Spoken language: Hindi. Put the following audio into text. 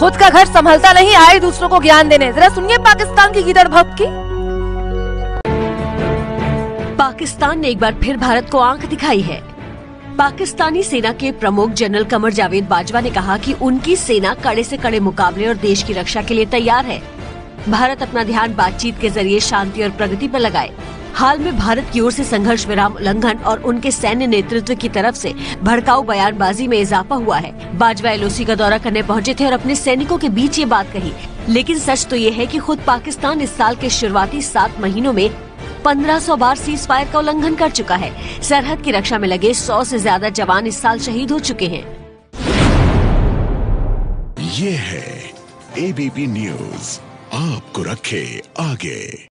खुद का घर संभलता नहीं, आए दूसरों को ज्ञान देने। जरा सुनिए पाकिस्तान की गीदड़ भक्त की। पाकिस्तान ने एक बार फिर भारत को आँख दिखाई है। पाकिस्तानी सेना के प्रमुख जनरल कमर जावेद बाजवा ने कहा कि उनकी सेना कड़े से कड़े मुकाबले और देश की रक्षा के लिए तैयार है। भारत अपना ध्यान बातचीत के ज़रिए शांति और प्रगति पर लगाए। हाल में भारत की ओर से संघर्ष विराम, उल्लंघन और उनके सैन्य नेतृत्व की तरफ़ से भड़काऊ बयानबाजी में इजाफा हुआ है। बाजवा एलओसी का दौरा करने पहुँचे थे और अपने सैनिकों के बीच ये बात कही। लेकिन सच तो ये है कि खुद पाकिस्तान इस साल के शुरुआती सात महीनों में 1500 बार सीज फायर का उल्लंघन कर चुका है। सरहद की रक्षा में लगे 100 से ज़्यादा जवान इस साल शहीद हो चुके हैं। ये है एबीपी न्यूज़ आपको रखे आगे।